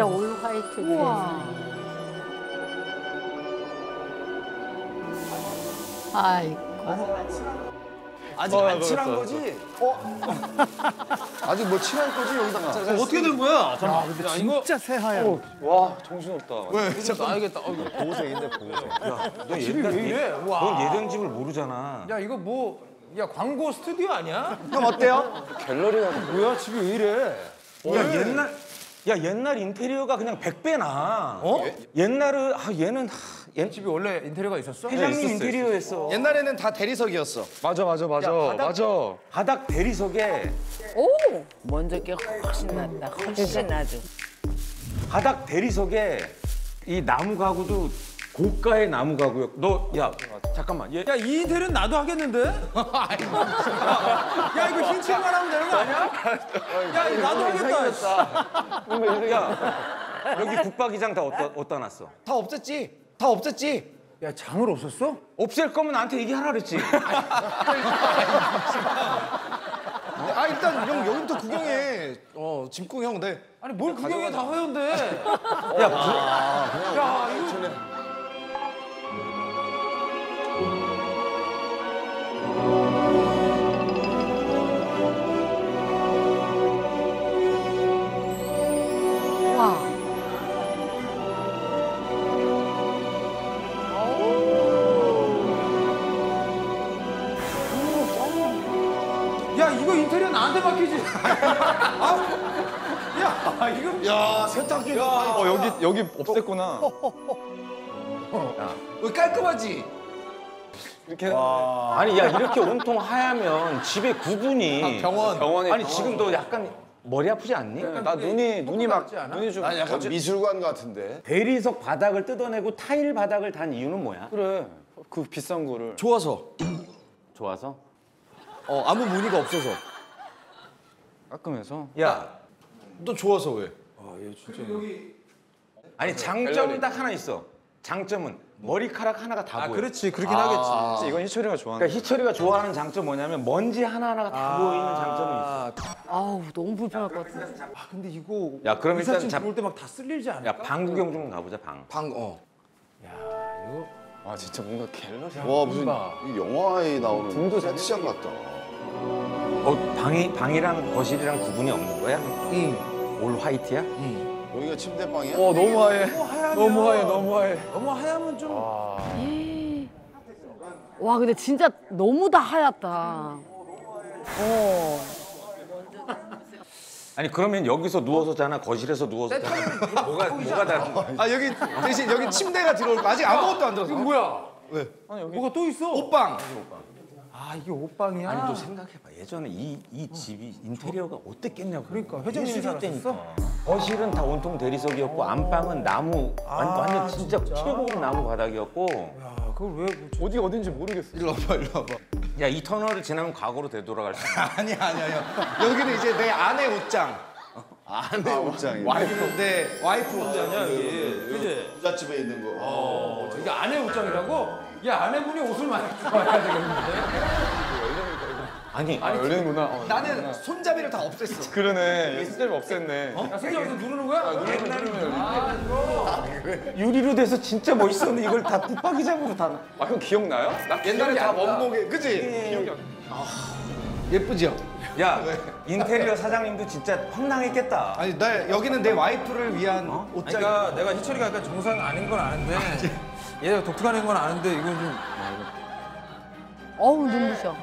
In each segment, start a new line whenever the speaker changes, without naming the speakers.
진짜 올 화이트네. 아이고.
아직 안 칠한 거지?
아직 뭐 칠할 거지 여기다가.
어떻게 된 거야? 야, 근데 야,
진짜 새하얀.
어, 와 정신없다.
왜? 잠깐 나야겠다. 어,
보호색인데 보호색.
너 옛날 왜 이래? 와.
넌 예능 집을 모르잖아.
야 이거 뭐? 야 광고 스튜디오 아니야?
형 어때요? 갤러리가
뭐야 집이 왜 이래?
야 옛날 야 옛날 인테리어가 그냥 100배 나.
어?
옛날은 아 얘는 하, 얘
집이 원래 인테리어가 있었어?
회장님 인테리어였어.
옛날에는 다 대리석이었어.
맞아 맞아 맞아
바닥-
맞아.
바닥 대리석에
오! 먼저 게 훨씬 낫다. 훨씬 아주.
바닥 대리석에 이 나무 가구도 고가의 나무 가구였. 너야 잠깐만 얘
야이 인테리어는 나도 하겠는데? 야 이거 흰 칠만 하면 되는 거 아니야? 야 이거 나도 하겠다.
야, 여기 국박이장 다 어디다, 어디다 놨어?
다 없앴지. 다 없앴지.
야 장을 없었어?
없앨 거면 나한테 얘기하라 그랬지.
아 일단 형 여기부터 구경해. 어 짐꾼 형 네.
아니 뭘 구경해 다 허연데.
야, 부-
야 이거 야 이거 인테리어 나한테 맡기지. 아, 야 이거
야 세탁기.
어 여기 여기 없앴구나.
왜 깔끔하지?
이렇게
아니 야 이렇게 온통 하얗면 집에 구분이
병원.
병원에
아니 지금 너 약간 머리 아프지 않니?
나 눈이 눈이 막? 눈이 좀
아니 약간 미술관 같은데.
대리석 바닥을 뜯어내고 타일 바닥을 단 이유는 뭐야?
그래 그 비싼 거를
좋아서.
좋아서?
어 아무 무늬가 없어서.
깔끔해서
야또 좋아서 왜?
아니 장점은 딱 하나 있어. 장점은 머리카락 하나가 다
아
보여.
그렇지 그렇긴 하겠지.
진짜 이건 희철이가 좋아하는
그러니까 희철이가 좋아하는 장점 뭐냐면 먼지 하나 하나가 다 보이는 장점이 있어.
아우, 너무 불편할 것 같아.
아 근데 이거
야, 그럼 일단 잡-
들어올 때막 다 쓸리지 않을까?
야 방 구경 좀 가보자 방.
방 어.
아 진짜 뭔가 갤러리
와 무슨 영화에 나오는 세트장 같다.
어 방이 방이랑 거실이랑 구분이 없는 거야?
응.
올 화이트야?
여기가 침대방이야?
어 너무 하얘
하얗면-
너무 하얘 너무 하얘
너무 하얗면 좀
와, 근데 진짜 너무 다 하얗다. 어.
아니 그러면 여기서 누워서 자나 거실에서 누워서 자나 뭐가 뭐가 다른 거야?
아 여기 대신 여기 침대가 들어올 거 아직 아무것도 안 들어서.
이거 뭐야?
왜?
뭐가 또 있어?
옷방.
아 이게 옷방이야?
아니 너 생각해봐 예전에 이, 이 집이 인테리어가 어땠겠냐고
그러니까, 회장님이 살았었어?
거실은 다 온통 대리석이었고 안방은 나무 완, 완전 진짜 최고급 나무 바닥이었고
야 그걸 왜 뭐-
어디가 어딘지 모르겠어
일로 와봐 일로 와봐.
야 이 터널을 지나면 과거로 되돌아갈 수 있어
아니야 아니야 아니야. 여기는 이제 내 아내 옷장.
아내 옷장이.
와이프 내 와이프 옷장이야 여기.
그지?
부잣집에 있는 거.
어, 이게 아내 옷장이라고? 야 아내분이 옷을 많이 좋아해야 되겠는데?
아니
아 열리는구나 어,
나는 손잡이를 다 없앴어.
그러네 싹 다 없앴네
야 손잡이서 누르는 거야?
유리로 돼서 진짜 멋있었는데 이걸 다 붙박이장으로 다
아 형 기억나요? 나
옛날에
다안 나.
원목에 그지?
기억이 안
예쁘죠?
야 인테리어 사장님도 진짜 황당했겠다
아니 나 여기는 내 와이프를 위한 옷장.
그러니까 내가 희철이가 약간 정상 아닌 건 아는데 얘가 독특한 건 아는데 이건 좀
어우, 눈부셔. 와.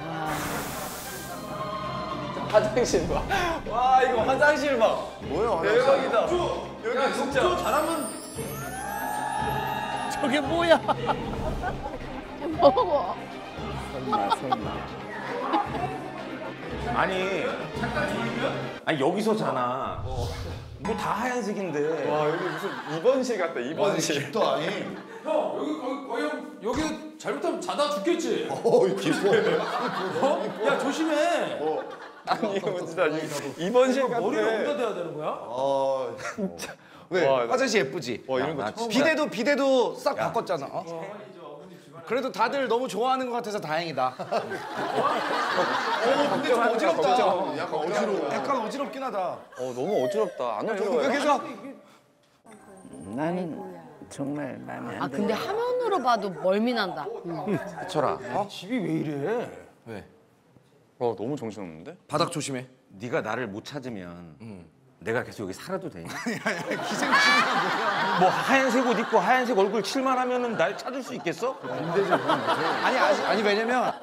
화장실 봐 와 이거 화장실 봐
뭐야?
대박이다
야, 진짜 잘하면
저게 뭐야? 먹어.
아니 아니 여기서 자나 뭐 다 하얀색인데
와 여기 무슨 입원실 같다 입원실
집도 아니.
형 여기 거의 거의 형 여기 잘못하면 자다 죽겠지?
어 깊어.
어? 야 조심해
아니 이거 진짜 이- 입원실 같아
머리를 어디다 대야 되는 거야?
어
왜?
와, 나-
화장실 예쁘지?
와 이런
거나
처음
비대도 비대도 싹 바꿨잖아. 어? 그래도 다들 너무 좋아하는 것 같아서 다행이다. 오, 근데 좀 어지럽다.
약간 어지러워.
약간 어지럽긴 하다.
어 너무 어지럽다 안 어지러워요
그래서
나는 정말 마음에
안아
들어.
근데 화면으로 봐도 멀미 난다.
철아.
집이 왜 이래?
와 너무 정신없는데?
바닥 조심해.
네가 나를 못 찾으면 내가 계속 여기 살아도 되냐?
기생충이야 뭐야.
뭐 하얀색 옷 입고 하얀색 얼굴 칠만 하면은 날 찾을 수 있겠어?
아니 아니, 아니 왜냐면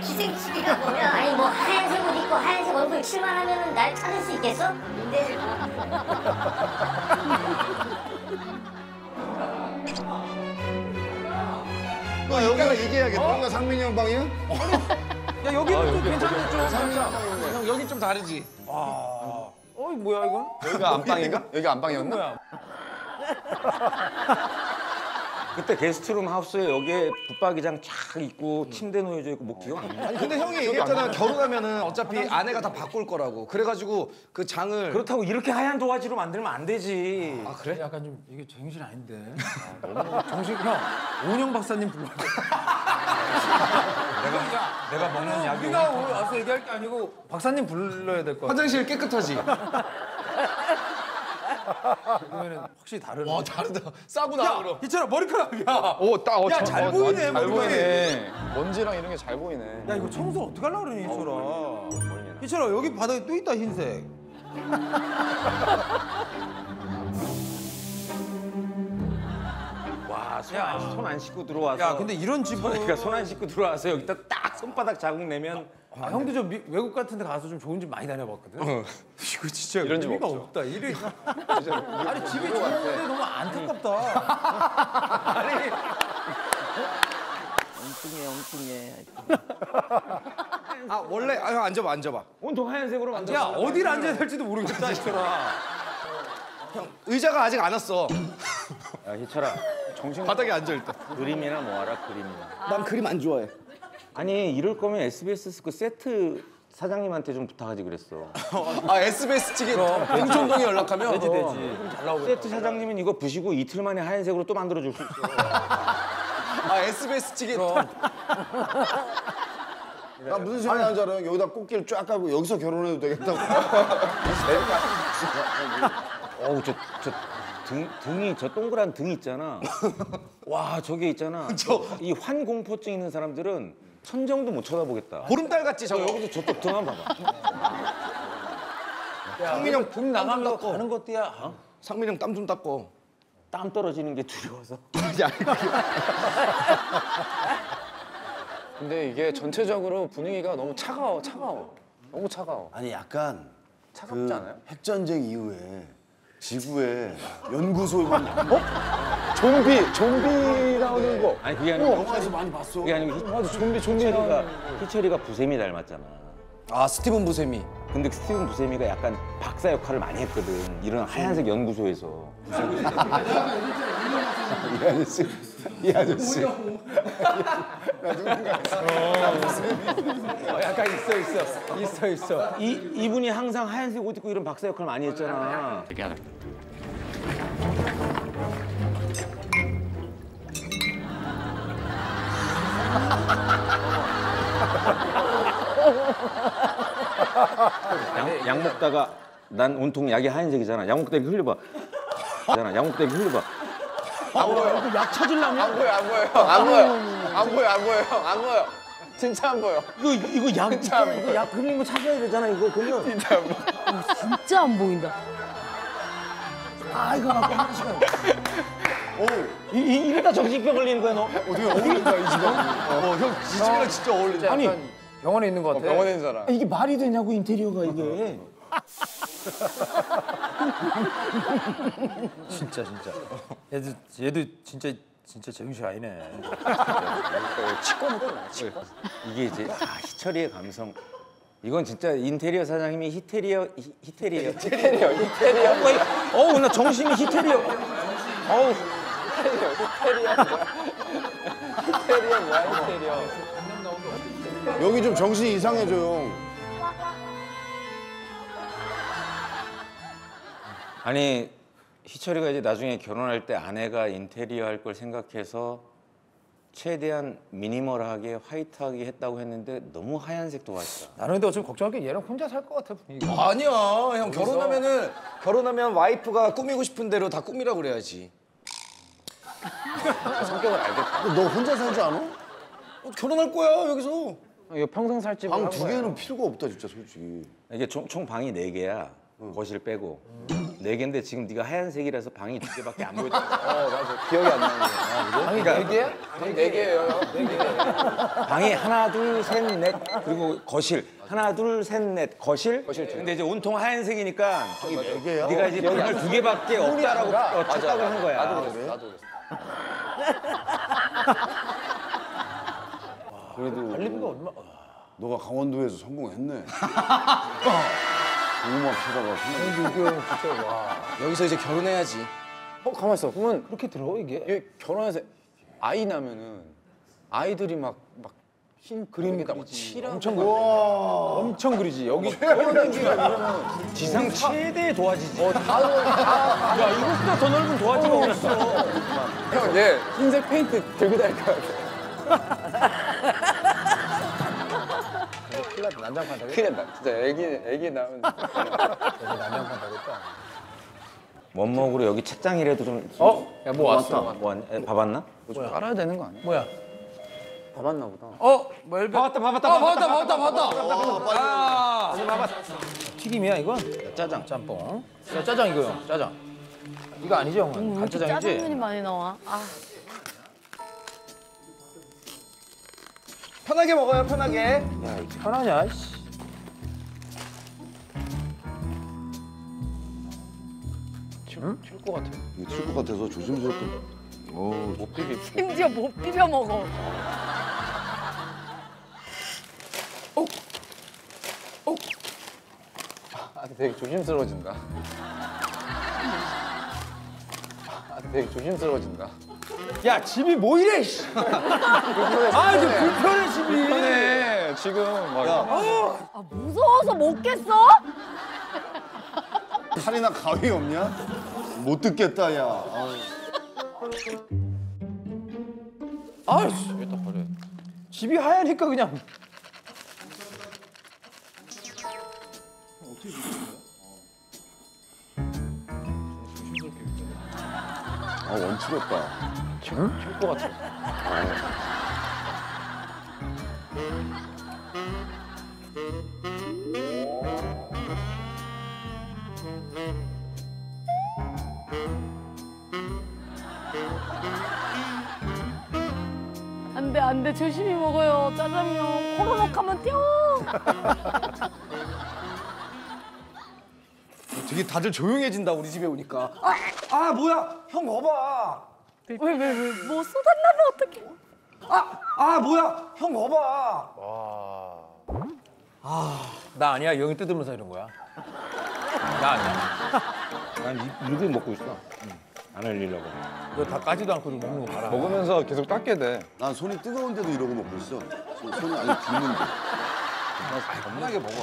기생충이가 뭐야? 아니 뭐 하얀색 옷 입고 하얀색 얼굴 칠만 하면은 날 찾을 수 있겠어? 근데
너 여기가 얘기해야겠다. 여기가 상민이 형 방이야?
야 여기는 좀 괜찮네 좀. 살짝.
형 여기 좀 다르지.
어이 뭐야 이건?
여기가 안방인가? 여기가 안방이었나?
뭐야?
그때 게스트룸 하우스에 여기에 붙박이장 쫙 있고 침대 놓여져 있고 뭐 기억 안 나?
아니 근데 형이 얘기했잖아 결혼하면은 어차피 아내가 다 바꿀 거라고. 그래가지고 그 장을
그렇다고 이렇게 하얀 도화지로 만들면 안 되지.
아 그래?
약간 좀 이게 정신 아닌데. 아, 너무 정신 형 오은영 박사님 불러. 내가
내가 먹는 약이
우리가 오늘 와서 얘기할 게 아니고 박사님 불러야 될거 같아.
화장실 깨끗하지?
그러면 확실히 다르네.
와 다르다. 싸고 나와
야,
그럼.
이찬아 머리카락이야.
오 딱 어,
야,
저-
잘
어,
보이네,
잘
머리카락이.
보이네. 먼지랑 이런 게 잘 보이네.
야 이거 청소 어떻게 하려고 그러니 이철아. 이철아 여기 바닥에 또 있다 흰색.
와, 손안 씻고 들어와서.
야 근데 이런 집은
그러니까 손 안 씻고 들어와서 여기다 딱 손바닥 자국 내면
아, 형도 좀 미- 외국 같은 데 가서 좀 좋은 집 많이 다녀봤거든. 이거 진짜
이런 집
의미가
없죠.
없다. 이래. 아니 집이 좋은데 너무 안타깝다. 아니
엉뚱해 엉뚱해.
아 원래 아형 앉아봐 앉아봐.
온통 하얀색으로 만들어.
야 어디를 앉아야 될지도 모르겠다 이철아.
의자가 아직 안 왔어.
야, 희철아. 정신
바닥에 앉아 일단.
그림이나 모아라 그림이나.
난 그림 안 좋아해.
아니 이럴 거면 SBS 그 세트 사장님한테 좀 부탁하지 그랬어.
아 SBS 측에 공천동에 연락하면
되지 되지. 잘 나오겠다.
세트 사장님은 이거 부시고 이틀 만에 하얀색으로 또 만들어 줄 수 있어.
아 SBS 측에
나 무슨 생각이 나는 줄 알아요? 여기다 꽃길 쫙 깔고 여기서 결혼해도 되겠다고.
어우 저 저 등 등이 저 동그란 등 있잖아. 와 저게 있잖아. 이 환공포증 있는 사람들은 천정도 못 쳐다보겠다.
보름달 같지
저
저거.
여기서 저쪽 등 한번 봐봐.
상민 형등 나가면 가는 것도야. 어?
상민 형땀 좀 닦고.
땀 떨어지는 게 두려워서.
근데 이게 전체적으로 분위기가 너무 차가워, 차가워. 너무 차가워.
아니 약간
차갑지
그
않아요?
핵전쟁 이후에 지구에 연구소만 어?
좀비, 좀비 나오는 거.
아니 그게 아니고
영화에서 많이 봤어.
그게 아니고 희, 맞아 좀비 희철이가 희철이가 부세미 닮았잖아.
아 스티븐 부세미.
근데 스티븐 부세미가 약간 박사 역할을 많이 했거든. 이런 하얀색 연구소에서.
이 아저씨, 이 아저씨.
어, 약간 있어 있어 있어 있어.
이 이분이 항상 하얀색 옷 입고 이런 박사 역할 많이 했잖아. 약, 약 먹다가 난 온통 약이 하얀색이잖아. 약 먹다 이렇게 흘려봐. 잖아. 약 먹다 이렇게 흘려봐.
안 보여, 안 보여, 안 보여, 안 보여, 안 보여, 안 보여, 안 보여. 진짜 안 보여.
이거 이거 약
진짜 안
이거 약 흘리는 거 찾아야 되잖아. 이거 그러면
진짜 안 보여.
진짜 안 보인다.
이, 이, 이러다 정신병 걸리는 거야 너.
어떻게 어울린다 이 집안.
어형 이 집이랑 진짜 어울린다.
아니 병원에 있는 것 같아.
병원에 있는 사람.
이게 말이 되냐고 인테리어가 이게.
진짜 진짜. 얘도 얘도 진짜 진짜 제정신 아니네.
이게 이제 아, 희철이의 감성. 이건 진짜 인테리어 사장님이 히테리어 히, 히테리어
히테리어, 히테리어.
어우 나 정신이 히테리어. 어우
히테리어 뭐야, 히테리어.
여기 좀 정신이 이상해져요.
아니 희철이가 이제 나중에 결혼할 때 아내가 인테리어 할 걸 생각해서 최대한 미니멀하게 화이트하게 했다고 했는데 너무 하얀색 도 화이트야.
나는 근데 어차피 걱정할 게 얘랑 혼자 살 것 같아 분위기가.
아니야 형 결혼하면은 결혼하면 와이프가 꾸미고 싶은 대로 다 꾸미라 고 그래야지
성격을 알겠다.
너 혼자 살지 않아?
어, 결혼할 거야 여기서
이거 평생 살 집을
방한두
거야.
개는 필요가 없다 진짜 솔직히.
이게 총, 총 방이 네 개야. 거실 빼고 네 개인데 지금 네가 하얀색이라서 방이 두 개밖에 안 보였다.
어 맞아. 기억이 안 나는 거야.
아니 네 개야?
방이 네 개예요.
방이 하나 둘 셋 넷 그리고 거실 하나 둘 셋 넷 거실. 근데 이제 온통 하얀색이니까
네 개야?
네가 이제 방을 두 개밖에 없다라고 어, 착각을 한 거야.
나도 그랬어. 나도 그랬어.
그래도
관리비가 얼마?
너가 강원도에서 성공했네. 고구마 캐다가 성공.
진짜 와.
여기서 이제 결혼해야지
어 가만 있어. 그러면
그렇게 들어 이게?
얘 결혼해서 아이 나면은 아이들이 막막 흰 그림에다 막 칠하고 엄청 그리 엄청 그리지 여기 아니면
지상 최대 도화지지.
어, 다, 다,
야 이것보다 더 넓은 도화지가 어딨어.
형, 얘 흰색 페인트 들고 다닐 것 같아.
난장판 되겠다.
큰일 나. 진짜 애기, 애기 나면.
난장판 되겠다.
원목으로 여기 책장이라도 좀.
어? 야 뭐 왔어?
뭐 왔- 에, 밥 왔나?
뭐좀 깔아야 되는 거 아니야?
뭐야?
다 봤나 보다.
어? 뭐 봐봤다 봐봤다 봐봤다 봐봤다 봐봤다. 아, 봐봐. 튀김이야 이건?
짜장.
짬뽕. 야 짜장 이거요. 짜장. 이거 아니죠 형은?
왜 이렇게 짜장면이
간짜장이지?
많이 나와? 아,
편하게 먹어요 편하게
야 이게 편하냐? 씨. 칠것 같아.
이거 칠것 같아서 조심스럽게. 어,
못 비비.
심지어 못 비벼 먹어.
아, 되게 조심스러워진다. 아, 되게 조심스러워진다.
야 집이 뭐 이래? 씨. 아 이제 불편해 집이.
네, 지금 막.
아, 무서워서 못 겠어?
칼이나 가위 없냐? 못 듣겠다 야.
아이씨.
버려.
집이 하얘니까 그냥.
아 원치겠다.
칠것 같아.
안 돼, 안 돼. 조심히 먹어요. 짜장면. 코로나 가면 띵!
되게 다들 조용해진다 우리 집에 오니까 아, 아 뭐야 형 거봐
왜, 왜, 왜? 뭐 쏟았나 봐, 어떡해.
아, 아 뭐야 형 거봐
나 아니야 영이 뜯으면서 이런 거야. 나 아니야.
난 이- 이거 먹고 있어. 안 흘리려고.
너다 까지도 않고 먹는 거 봐라.
먹으면서 계속 닦게 돼.
난 손이 뜨거운데도 이러고 먹고 있어. 손- 손이 아직 비는데.
편하게 먹어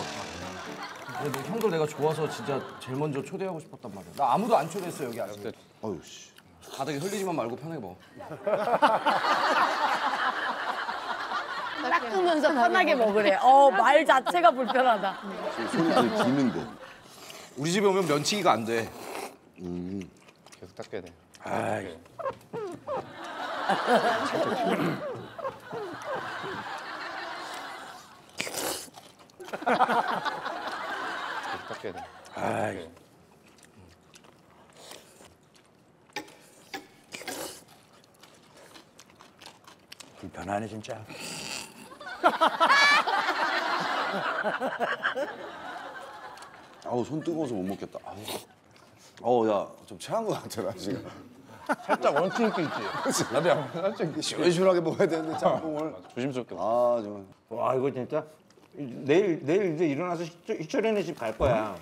그래도 형들 내가 좋아서 진짜 제일 먼저 초대하고 싶었단 말이야 나 아무도 안 초대했어 여기 아직
아유 씨.
바닥에 흘리지만 말고 편하게 먹어
닦으면서 편하게 먹으래. 어, 말 자체가 불편하다.
손이 비는데.
우리 집에 오면 면치기가 안돼
계속 닦게 돼. 계속 닦게 돼.
불편하네 진짜.
아우 손 뜨거워서 못 먹겠다. 아우. 어우 야좀 체한 것 같아 나 지금.
살짝 원투니까 있지. 나도 양 살짝
시원시원하게 먹어야 되는데 짬뽕을.
조심스럽게.
아 정말.
와 이거 진짜 내일 내일 이제 일어나서 희철, 희철이네 집 갈 거야.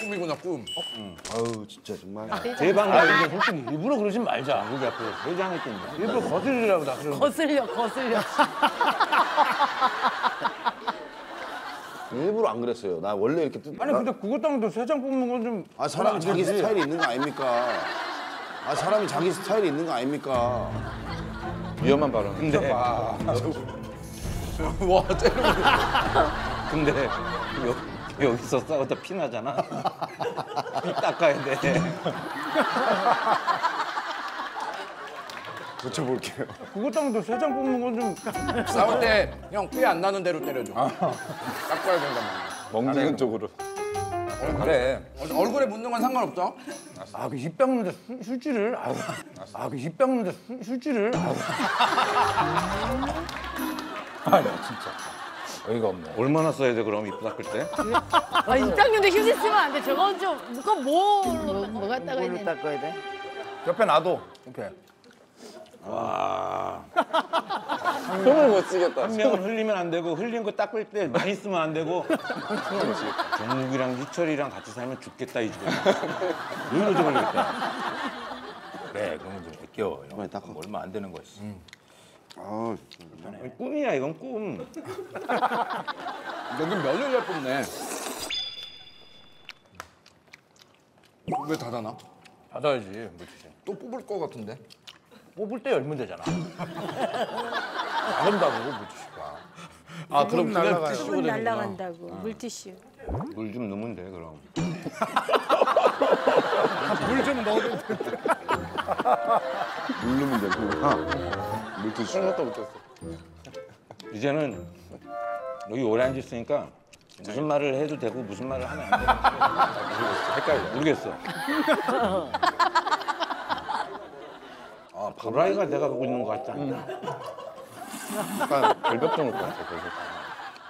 꿈이구나 꿈
아우 진짜 정말.
제방 아가
이게 솔직히 일부러 그러진 말자.
여기 앞에 회장했던데.
일부러 거슬리라고 나 그런 거.
거슬려, 거슬려.
일부러 안 그랬어요. 나 원래 이렇게 뜻.
아니 근데 그것 때문에 세장 뽑는 건 좀.
아 사람
안
자기. 스타일이 있는 거 아닙니까? 아 사람이 자기 스타일이 있는 거 아닙니까?
위험한 발언.
근데
와 쟤는
근데 여, 여기서 싸우다 피 나잖아. 피 닦아야 돼.
고쳐볼게요.
그것당도 세장 뽑는 건 좀.
싸울 때 형 피 안 나는 대로 때려줘. 닦아야 된단 말이야.
먹는 쪽으로.
그래. 얼굴에 묻는 건 상관없죠?
아, 그 입 닦는데 술- 술지를. 아유. 아, 그 입 닦는데 술- 술지를. 아유. 아, 나 진짜. 어이가 없네.
얼마나 써야 돼 그럼 입 닦을 때?
아, 입장료인데 휴지 쓰면 안 돼. 저건 좀, 그건 뭐.
뭐 갖다가
뭘로
있는
닦아야 돼?
옆에 놔둬. 이렇게.
손을 못 쓰겠다.
한 명은 흘리면 안 되고 흘린 거 닦을 때 많이 쓰면 안 되고 종국이랑 희철이랑 같이 살면 죽겠다 이 집에 여기로 좀 걸리겠다
그래, 그러면 좀 벗겨.
빨리 닦아.
얼마 안 되는 거였어.
아,
꿈이야 이건 꿈
여긴 면을 잘 뽑네. 왜 닫아놔?
받아야지, 물티슈.
또 뽑을 거 같은데.
뽑을 때 열면 되잖아. 나간다고, 물티슈가.
아 그럼 그냥. 티슈가
문
되는구나.
날라간다고 물티슈.
물 좀 넣으면 돼 그럼
물 좀 넣으면 돼.
누르면 되구나. 물티슈.
생각도 못했어.
이제는 여기 오래 앉았으니까 무슨 말을 해도 되고 무슨 말을 하면 안 되는지 헷갈려 모르겠어
아,
도라이가 내가 보고 있는 것 같지 않다
약간 결벽증 올것 같아. 결벽증.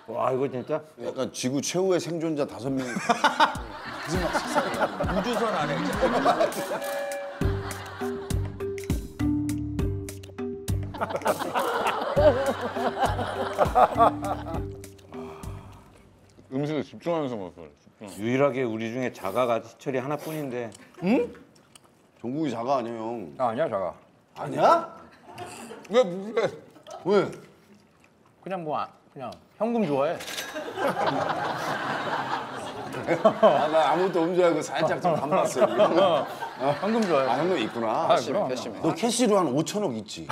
와 이거 진짜
약간 지구 최후의 생존자 다섯 명. 마지막 식사.
우주선 안에.
음식에 집중하면서 먹어. 집중.
유일하게 우리 중에 자가가 희철이 하나뿐인데
종국이 자가 아니야 형.
아, 아니야, 자가.
아니야?
왜 왜?
왜?
그냥 뭐, 아- 그냥 현금 좋아해.
아, 나 아무것도 없는 줄 알고 살짝 좀 반봤어요.
현금 좋아해.
아, 형도 있구나.
아, 그럼.
패심해.
너 캐시로 한 5천억 있지?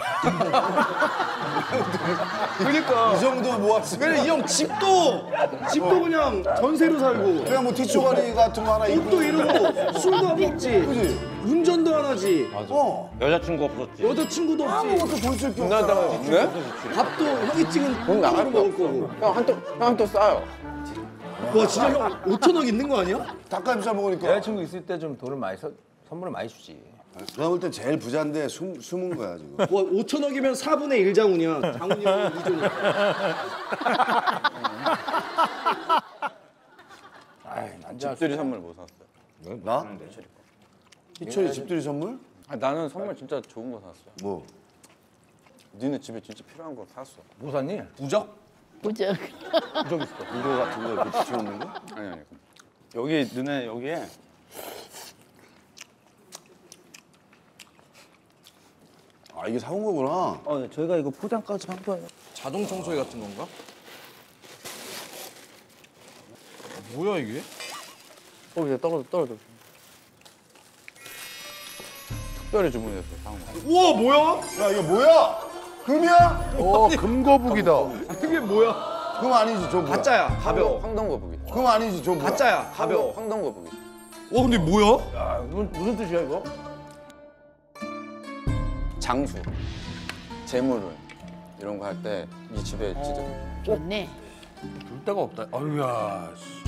그러니까 이 정도 모았으면
그래 이형 집도 집도 그냥 전세로 살고
그냥 뭐 티쇼가리 같은 거 하나 입고
옷도 이러고 술도 안 먹지
그지?
운전도 안 하지
어
여자친구 없었지
여자친구도 없지
아무것도 돈쓸게 없어
네?
밥도 형이 찍은
돈 나갈 거
먹을. 거고
형한 통, 형한통 싸요.
와 진짜 형 5천억 있는 거 아니야?
닭가슴살 먹으니까
여자친구 있을 때 좀 돈을 많이 써, 선물을 많이 주지.
내가 볼 땐 제일 부자인데 숨, 숨은 거야 지금
와 5천억이면 4분의 1 장훈이야 장훈이 형은 2조니까
아이, 남자
집들이 선물 뭐 샀어요?
나? 희철이 집들이 선물?
아, 나는 선물 진짜 좋은 거 샀어.
뭐?
니네 집에 진짜 필요한 거 샀어.
뭐 샀니?
부적?
부적.
부적 있어.
이거 같은 거 이렇게 붙여놓는 거?
아니 아니. 여기 너네 여기에
아 이게 사온 거구나
어, 저희가 이거 포장까지 한 거예요.
자동 청소기 같은 건가? 뭐야 이게?
어 이제 떨어져 떨어져. 특별히 주문했어 사온 거.
우와 뭐야?
야 이거 뭐야? 금이야?
어, 금거북이다.
이게 뭐야?
금 아니지 저 뭐야?
가짜야 가벼워
황동거북이.
금 아니지 저 뭐야?
가짜야 가벼워
황동거북이.
와 근데 뭐야?
야, 무슨, 무슨 뜻이야, 이거?
장수, 재물을 이런 거 할 때 이 집에 진짜
좋네.
둘 데가 없다. 아유야. 씨.